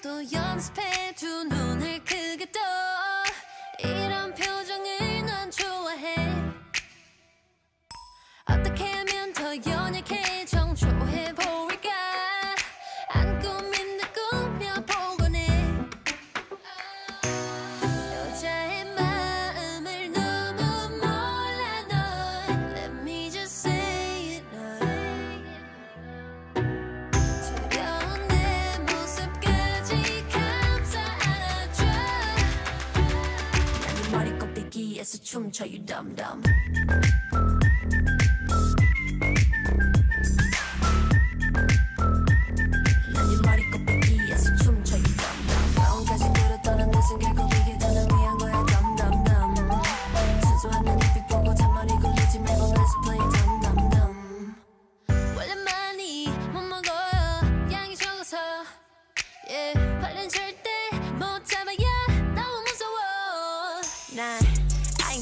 또 연습해 두 눈을 크게 떠. to chumcha, you dum dum.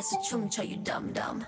Yes, a chum, you dumb dumb.